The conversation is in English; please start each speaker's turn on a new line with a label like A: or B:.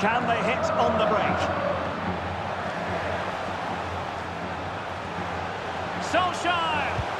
A: Can they hit on the break? Solskjaer!